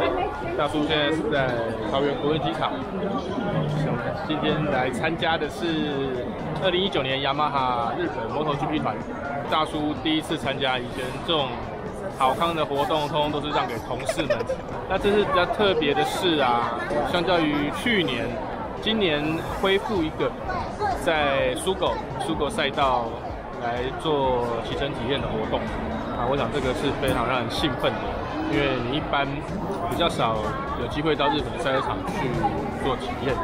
哎，大叔现在是在桃园国际机场。今天来参加的是二零一九年雅马哈日本摩托 GP 团。大叔第一次参加，以前这种好康的活动，通通都是让给同事们。那这是比较特别的事啊，相较于去年，今年恢复一个在苏狗苏狗赛道来做骑乘体验的活动啊，我想这个是非常让人兴奋的，因为你一般比较少有机会到日本的赛车场去做体验。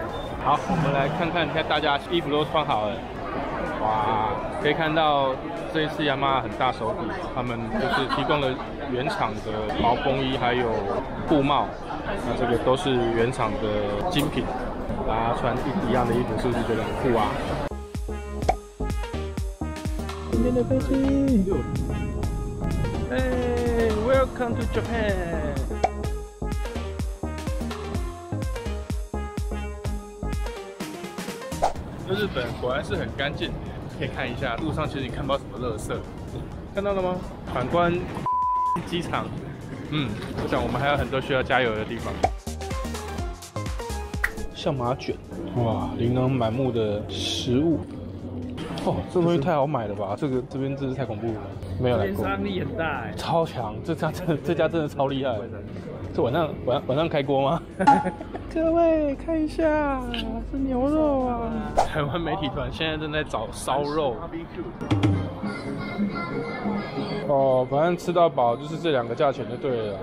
好，我们来看看，看大家衣服都穿好了，哇，可以看到这一次亚马很大手笔，他们就是提供了原厂的毛风衣，还有布帽，那这个都是原厂的精品，大家穿一一样的衣服，是不是觉得很酷啊？今天的飞机，哎，Welcome to Japan。日本果然是很干净，可以看一下路上其实你看不到什么垃圾，看到了吗？反观机场，嗯，我想我们还有很多需要加油的地方。像马卷，哇，琳琅满目的食物，哦，这东西太好买了吧？这个这边真是太恐怖了，没有来过。杀伤力很大，超强，这家真这家真的超厉害。这晚上晚晚上开锅吗？各位看一下，是牛肉啊！台湾媒体团现在正在找烧肉。哦，反正吃到饱就是这两个价钱就对了。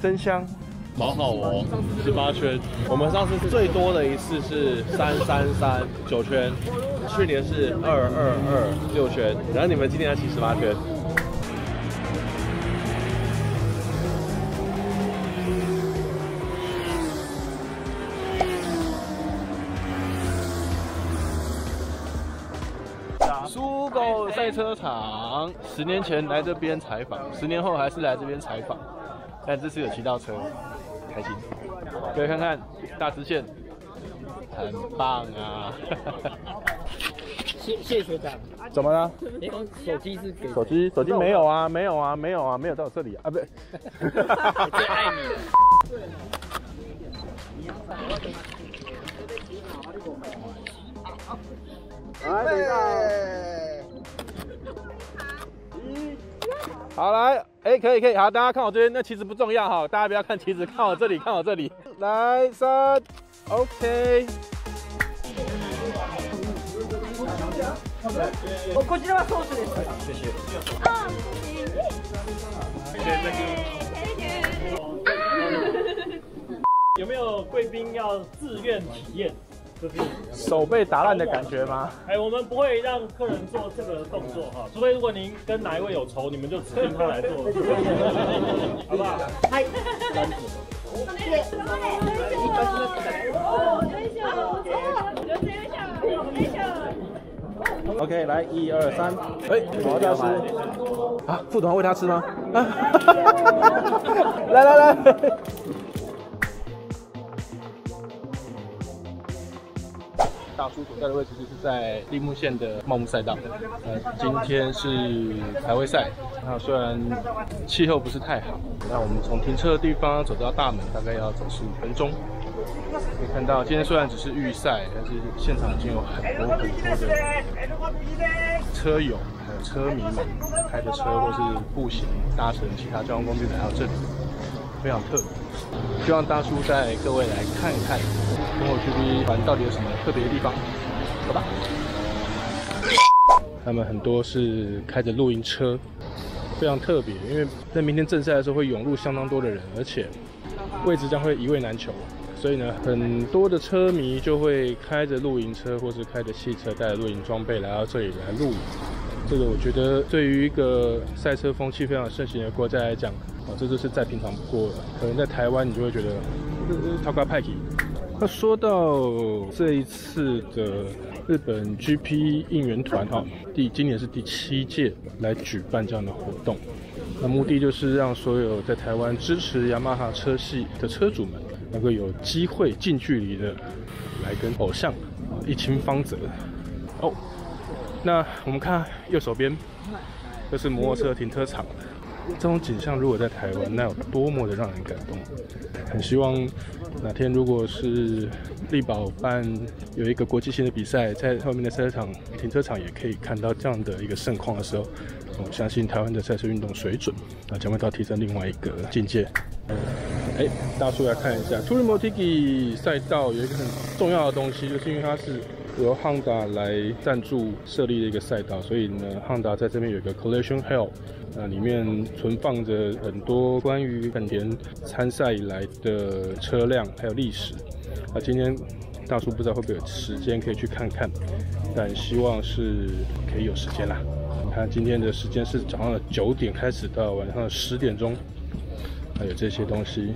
真香，好好哦，十八圈。我们上次最多的一次是三三三九圈，去年是二二二六圈，然后你们今年要骑十八圈。苏狗赛车场，十年前来这边采访，十年后还是来这边采访。但这次有骑到车，开心。各位看看大直线，很棒啊！谢谢学长。怎么了？手机是给手机？手机没有啊，没有啊，没有啊，没有在我这里啊，不对。最爱你。来，好来。哎，可以可以，好，大家看我这边，那旗子不重要哈，大家不要看旗子，看我这里，看我这里，来三，OK。我こちらはソースです。谢谢。有没有贵宾要自愿体验？ 手被打烂的感觉吗？哎，我们不会让客人做这个动作哈，除非如果您跟哪一位有仇，你们就指定他来做，好不好？嗨。OK，来一二三，哎，毛大师，啊，副团喂他吃吗？来 来 来。大叔所在的位置就是在立木县的茂木赛道。呃，今天是排位赛，那虽然气候不是太好，那我们从停车的地方走到大门大概要走十五分钟。可以看到，今天虽然只是预赛，但是现场已经有很多很多的车友还有车迷们开着车或是步行搭乘其他交通工具来到这里，非常特别。希望大叔带各位来看一看，中国 GP 团到底有什么特别的地方，走吧。他们很多是开着露营车，非常特别，因为在明天正赛的时候会涌入相当多的人，而且位置将会一位难求，所以呢，很多的车迷就会开着露营车或是开着汽车，带着露营装备来到这里来露营。这个我觉得对于一个赛车风气非常盛行的国家来讲。啊这就是再平常不过了。可能在台湾，你就会觉得超高派气，那说到这一次的日本 GP 应援团哈，第今年是第七届来举办这样的活动，那目的就是让所有在台湾支持雅马哈车系的车主们，能够有机会近距离的来跟偶像一亲芳泽。哦，那我们看右手边，这是摩托车停车场。这种景象如果在台湾，那有多么的让人感动！很希望哪天如果是力宝办有一个国际性的比赛，在后面的赛车场停车场也可以看到这样的一个盛况的时候，我相信台湾的赛车运动水准啊将会到提升另外一个境界。哎，大叔来看一下 t u r i Motegi 赛道有一个很重要的东西，就是因为它是由 Honda 来赞助设立的一个赛道，所以呢，Honda 在这边有一个 Collision Hell。那里面存放着很多关于本田参赛以来的车辆，还有历史。那今天大叔不知道会不会有时间可以去看看，但希望是可以有时间啦。你看今天的时间是早上的九点开始到晚上的十点钟，还有这些东西。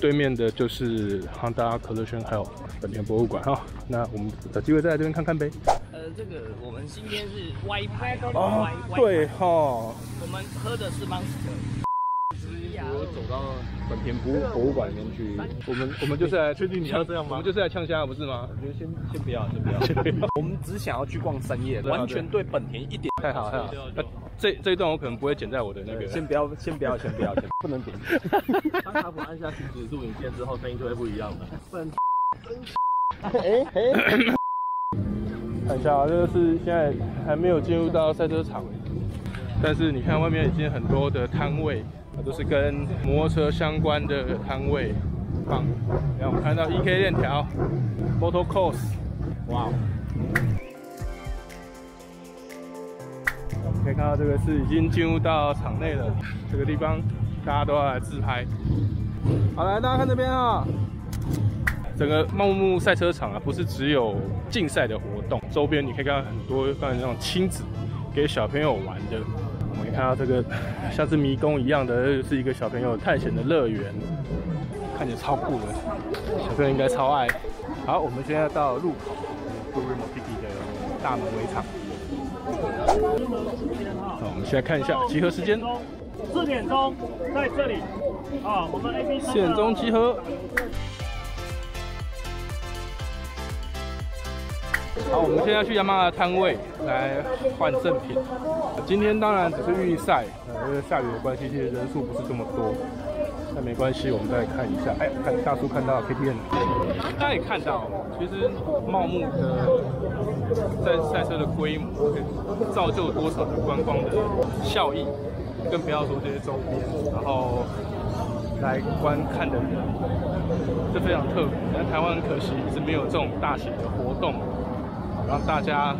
对面的就是 Honda Collision 还有本田博物馆哈。那我们有机会再来这边看看呗。呃这个我们今天是 Y 牌哦，对哈，我们喝的是 Monster。我走到本田博博物馆里面去，我们我们就是来确定你要这样吗？我们就是来呛虾，不是吗？我觉得先先不要，先不要，先不要。我们只想要去逛三叶，完全对本田一点。太好太好。那这这一段我可能不会剪在我的那个。先不要，先不要，先不要，不能剪。当卡普按下停止录影键之后，声音就会不一样了。不能。哎哎。看一下啊，这个是现在还没有进入到赛车场，但是你看外面已经很多的摊位，啊，都是跟摩托车相关的摊位。棒，然后我们看到 E K 链条，Motor Course，哇，我可以看到这个是已经进入到场内了，这个地方大家都要来自拍。好，来大家看这边啊。整个茂木赛车场啊，不是只有竞赛的活动，周边你可以看到很多关于那种亲子给小朋友玩的。我们看到这个像是迷宫一样的，是一个小朋友探险的乐园，看起来超酷的，小朋友应该超爱。好，我们现在到入口，Guri Moti 的大门围场。好，我们现在看一下集合时间，四点钟在这里。啊，我们 A B 四点钟集合。好，我们现在去亚马哈摊位来换赠品。今天当然只是预赛，呃，因为下雨的关系，其实人数不是这么多。那没关系，我们再看一下。哎，看大叔看到 KTM，大家也看到，其实茂木的在赛车的规模，造就多少的观光的效益，更不要说这些周边，然后来观看的人，这非常特别。但台湾很可惜是没有这种大型的活动。让大家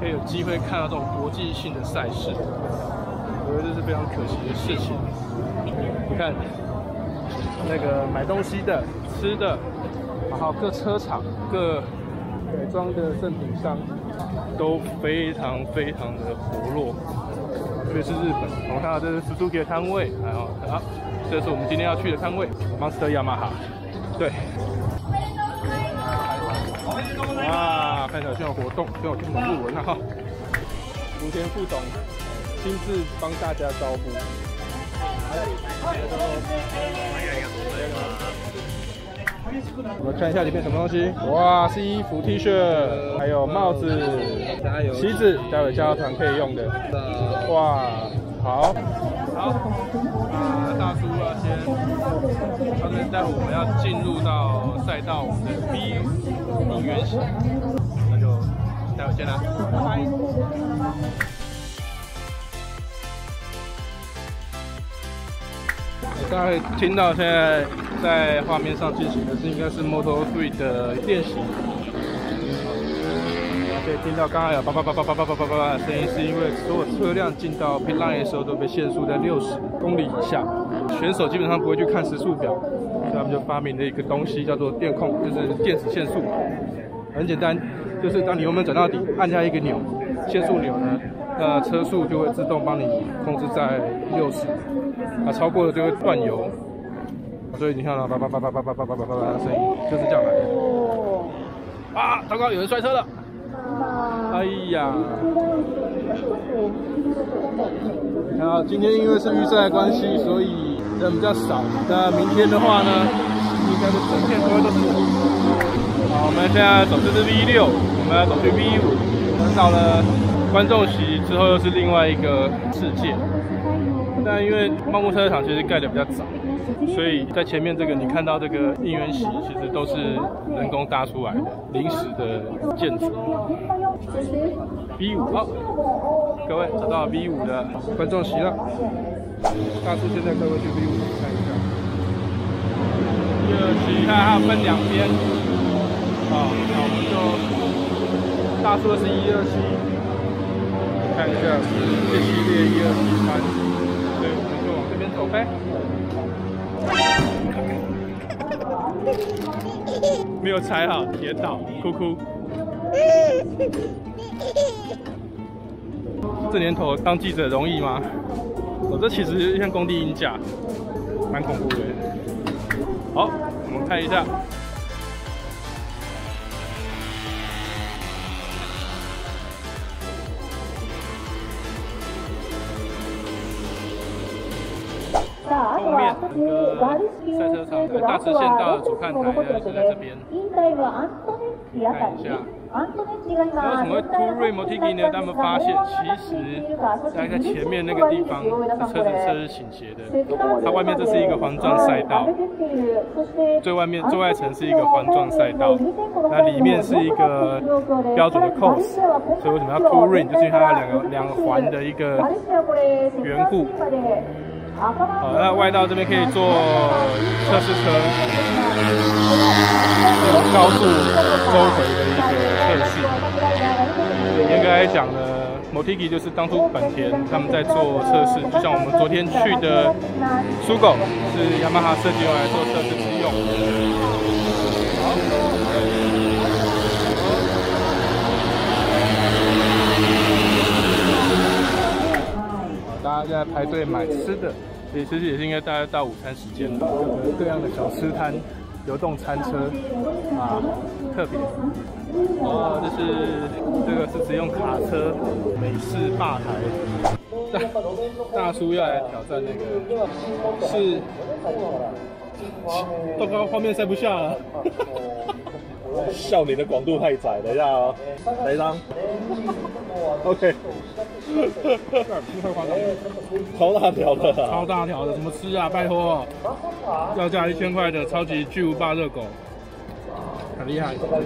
可以有机会看到这种国际性的赛事，我觉得这是非常可惜的事情。你看，那个买东西的、吃的，然后各车厂、各改装的赠品商都非常非常的活络，特别是日本。我们看到这是 Suzuki 的摊位，然后好，这是我们今天要去的摊位，Monster Yamaha。对。哇，看起来像活动，像有听懂日文啊哈。福田副总亲自帮大家招呼。我们看一下里面什么东西。哇，是衣服、T 恤，还有帽子、旗子，待会加油团可以用的。哇，好，好。啊，大叔啊，先，他们待会我们要进入到赛道，我们的 B。应援席，那就待会见啦，拜拜。大家听到现在在画面上进行的是应该是 Moto t r e e 的练习，可以听到刚刚有叭叭叭叭叭叭叭叭叭的声音，是因为所有车辆进到 pit line 的时候都被限速在六十公里以下，选手基本上不会去看时速表。所以他们就发明了一个东西，叫做电控，就是电子限速。很简单，就是当你油门转到底，按下一个钮，限速钮呢，那车速就会自动帮你控制在六十，啊，超过了就会断油。所以你看到叭叭叭叭叭叭叭叭叭叭的声音就是这样来的。啊，糟糕，有人摔车了！哎呀，看到今天因为是预赛的关系，所以人比较少。那明天的话呢，应该是整片都会都是人。好，我们现在走这是 V 六，我们要走去 V 五。我们到了观众席之后，又是另外一个世界。但因为茂木车场其实盖的比较早，所以在前面这个你看到这个应援席，其实都是人工搭出来的临时的建筑。B 五好，各位找到 B 五的观众席了。大叔现在各位去 B 五看一下。第二期看它分两边，好，那我们就大叔的是一二期，看一下是这系列一二期三。对，我们就往这边走呗。没有踩好，跌倒，哭哭。这年头当记者容易吗？我这其实像工地鹰架，蛮恐怖的。好，我们看一下。赛车场的大直线道的主看台呢是在这边，看一下。为什么会突锐 Motegi 呢？他们发现其实在在前面那个地方是车子车是倾斜的，它外面这是一个环状赛道，最外面最外层是一个环状赛道，那里面是一个标准的 cos，所以为什么要突锐？就是因为它两个两个环的一个缘故。好，那外道这边可以坐测试车，这种高速周回的一个测试。严格来讲呢，Motegi 就是当初本田他们在做测试，就像我们昨天去的苏狗是雅马哈设计用来做测试之用。大家在排队买吃的。也其实也是应该大概到午餐时间了，各各样的小吃摊、流动餐车啊，特别。哦，这是这个是只用卡车美式吧台。大大叔要来挑战那个，是，豆糕画面塞不下了。笑你的广度太窄，等一下哦，来一张。OK。超大条的，超大条的，怎么吃啊？拜托，要价一千块的超级巨无霸热狗，很厉害，真的。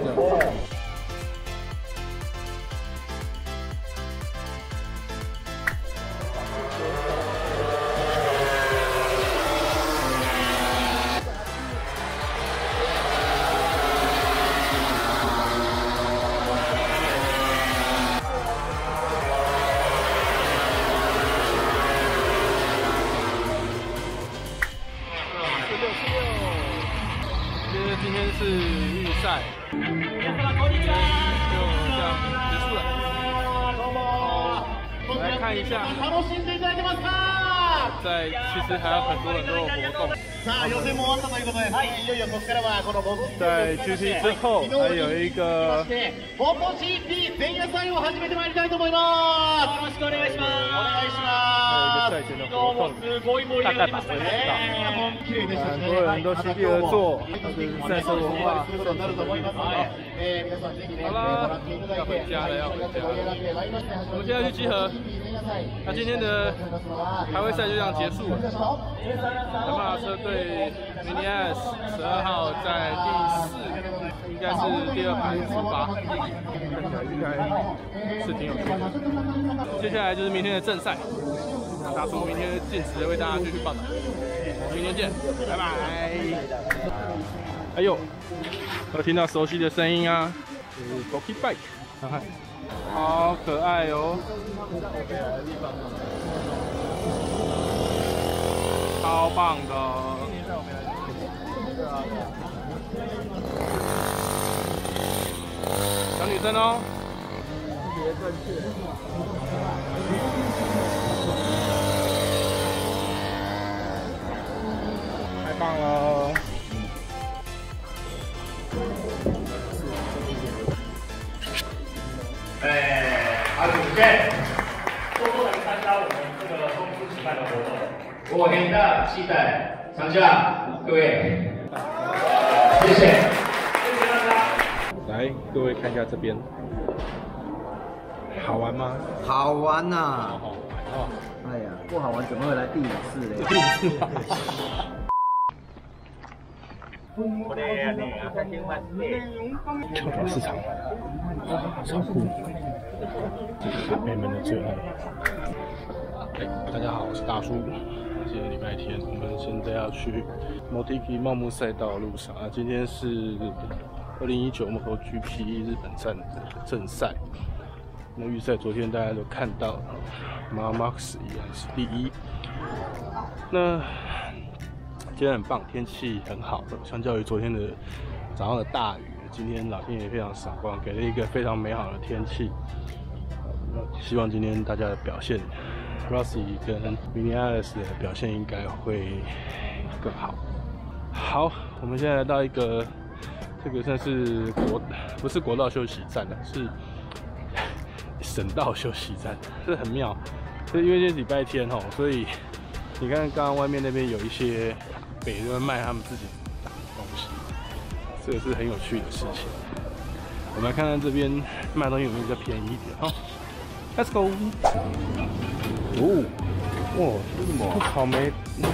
赛，就这样结束了。好，来看一下，在其实还有很多很多的活动。さあ予選も終わったということで、はい、いよいよここからはこのモブ対中心之后还有一个モポ GP 前夜祭を始めてまいりたいと思います。よろしくお願いします。お願いします。今日もすごい盛り上がりましたね。綺麗でしたね很多人 CP 合作就是赛事文化することになると思い。ますので、えー、皆さんぜひね要回家了，要回家了。我们现在去集合。那今天的排位赛就这样结束了。雅马车队 Mini S 十二号在第四，应该是第二排十八，看起来应该是挺有趣的。接下来就是明天的正赛，大叔明天尽职的为大家继续报道。明天见，拜拜。哎呦，我听到熟悉的声音啊，是 Boki Bike。好可爱哦！超棒的！小女生哦，特别正确，太棒了！我很大期待参加各位，谢谢。来，各位看一下这边，好玩吗？好玩呐、好玩哦。哎呀，不好玩怎么会来第五次嘞？跳蚤市场，超酷，这是阿妹们的最爱。哎，大家好，我是大叔。今天礼拜天，我们现在要去 Motegi 茂木赛道的路上啊。今天是二零一九 MotoGP 日本站的正赛。那预赛昨天大家都看到马 Max 依然是第一。那今天很棒，天气很好，相较于昨天的早上的大雨，今天老天爷非常赏光，给了一个非常美好的天气。希望今天大家的表现，Rossi 跟 Vinales 的表现应该会更好。好，我们现在来到一个这个算是国不是国道休息站的，是省道休息站，这很妙。就因为今天礼拜天哦，所以你看刚刚外面那边有一些北在卖他们自己打的东西，这个是很有趣的事情。我们来看看这边卖东西有没有比较便宜一点哈。Let's go。哦，哇，这是什么？草莓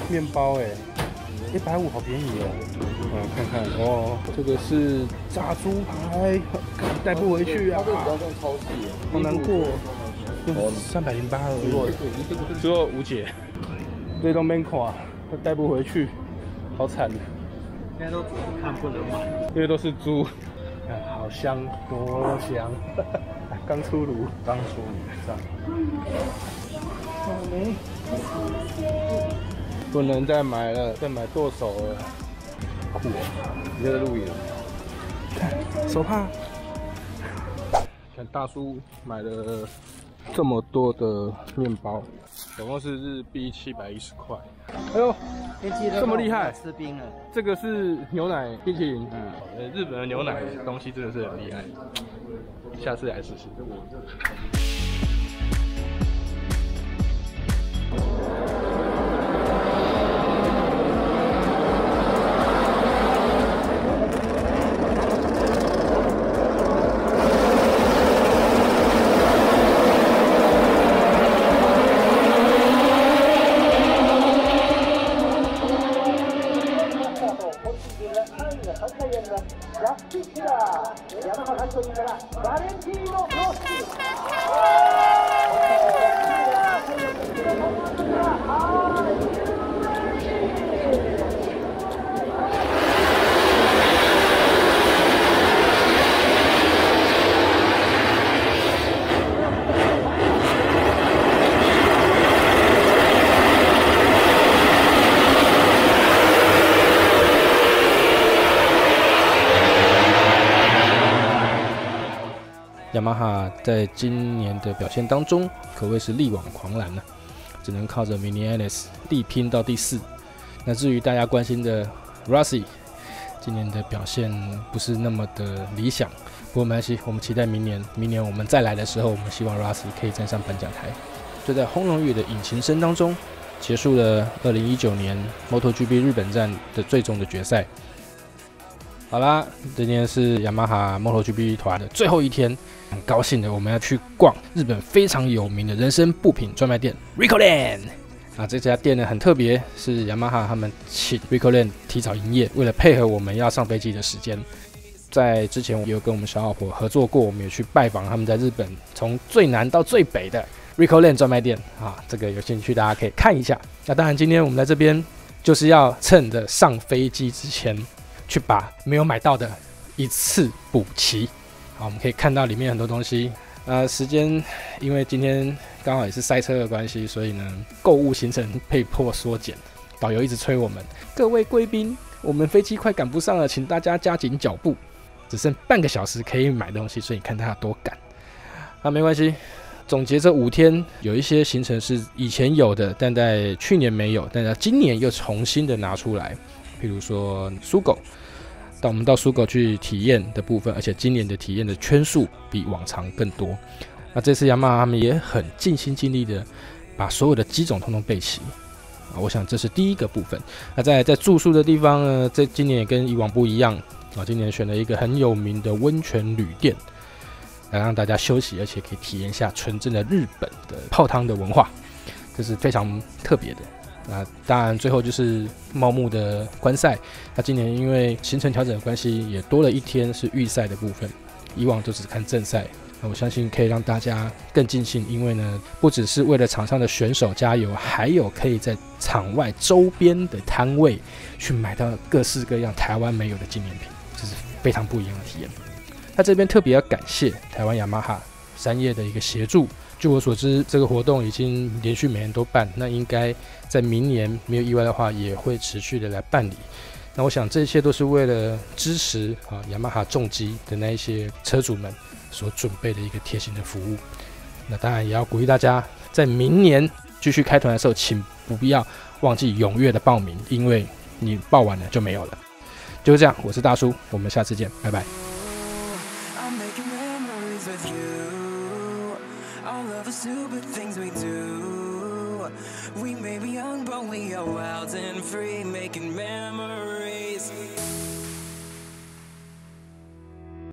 面包哎，一百五，好便宜哦。啊，看看哦，这个是炸猪排，带不回去啊，好难过。三百零八而已，最后无解，这都没垮，都带不回去，好惨。现在都看不能买。因为都是猪，看好香，多香，刚出炉，刚出炉，这样。草莓，不能再买了，再买剁手了，酷哦！你在录影，看手帕，看大叔买了这么多的面包，总共是日币七百一十块。哎呦，这么厉害吃冰了。这个是牛奶冰淇淋，嗯，呃，日本的牛奶东西真的是很厉害，下次来试试。雅马哈在今年的表现当中可谓是力挽狂澜呢、只能靠着 m i n i a n i s 力拼到第四。那至于大家关心的 Rossi，今年的表现不是那么的理想，不过没关系，我们期待明年，明年我们再来的时候，我们希望 Rossi 可以站上颁奖台。就在轰隆雨的引擎声当中，结束了2019年 MotoGP 日本站的最终的决赛。好啦，今天是雅马哈 MotoGP 团的最后一天，很高兴的我们要去逛日本非常有名的人身部品专卖店 Ricoland。啊，这家店呢很特别，是雅马哈他们请 Ricoland 提早营业，为了配合我们要上飞机的时间。在之前我有跟我们小老婆合作过，我们也去拜访他们在日本从最南到最北的 Ricoland 专卖店啊，这个有兴趣大家可以看一下。那当然，今天我们在这边就是要趁着上飞机之前。去把没有买到的一次补齐。好，我们可以看到里面很多东西。呃，时间因为今天刚好也是塞车的关系，所以呢，购物行程被迫缩减。导游一直催我们，各位贵宾，我们飞机快赶不上了，请大家加紧脚步，只剩半个小时可以买东西，所以你看他有多赶。啊，没关系。总结这五天，有一些行程是以前有的，但在去年没有，但在今年又重新的拿出来。譬如说苏狗，到我们到苏狗去体验的部分，而且今年的体验的圈数比往常更多。那这次雅马他们也很尽心尽力的把所有的机种通通备齐啊，我想这是第一个部分。那在在住宿的地方呢，这今年也跟以往不一样啊，今年选了一个很有名的温泉旅店，来让大家休息，而且可以体验一下纯正的日本的泡汤的文化，这是非常特别的。那当然，最后就是茂木的观赛。那今年因为行程调整的关系，也多了一天是预赛的部分。以往都只看正赛，那我相信可以让大家更尽兴，因为呢，不只是为了场上的选手加油，还有可以在场外周边的摊位去买到各式各样台湾没有的纪念品，这是非常不一样的体验。那这边特别要感谢台湾雅马哈三叶的一个协助。据我所知，这个活动已经连续每年都办，那应该在明年没有意外的话，也会持续的来办理。那我想这些都是为了支持啊雅马哈重机的那一些车主们所准备的一个贴心的服务。那当然也要鼓励大家，在明年继续开团的时候，请不要忘记踊跃的报名，因为你报完了就没有了。就这样，我是大叔，我们下次见，拜拜。The stupid things we do. We may be young, but we are wild and free, making memories.